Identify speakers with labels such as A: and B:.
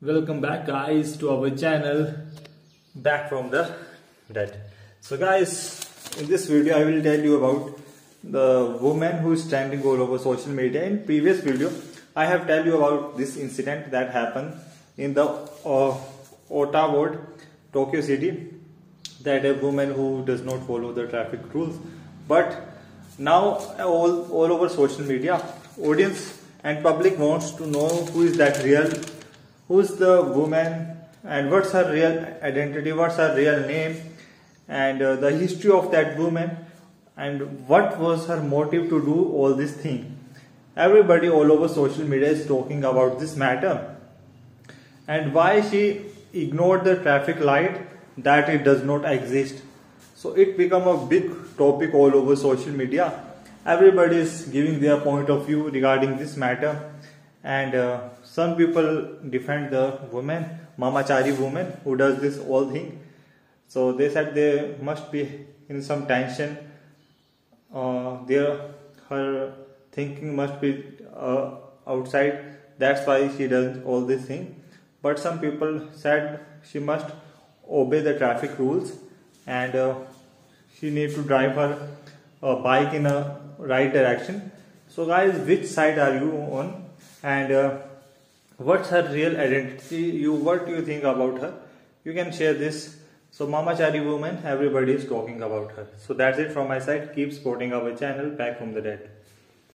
A: welcome back guys to our channel.
B: Back from the dead. So guys in this video i will tell you about the woman who is trending all over social media. In previous video i have tell you about this incident that happened in the uh, ota ward tokyo city that a woman who does not follow the traffic rules. But now all all over social media audience and public wants to know who is that real who's the woman and what's her real identity, what's her real name, and uh, the history of that woman, and what was her motive to do all this thing. Everybody all over social media is talking about this matter and why she ignored the traffic light that it does not exist. So it become a big topic all over social media. Everybody is giving their point of view regarding this matter and uh, some people defend the woman mamachari woman who does this all thing. So they said they must be in some tension. Uh, their her thinking must be uh, outside. That's why she does all this thing. But some people said she must obey the traffic rules. And uh, she need to drive her uh, bike in a right direction. So guys which side are you on and uh, what's her real identity? You what do you think about her? You can share this. So mamachari woman everybody is talking about her. So that's it from my side. Keep supporting our channel. Back from the dead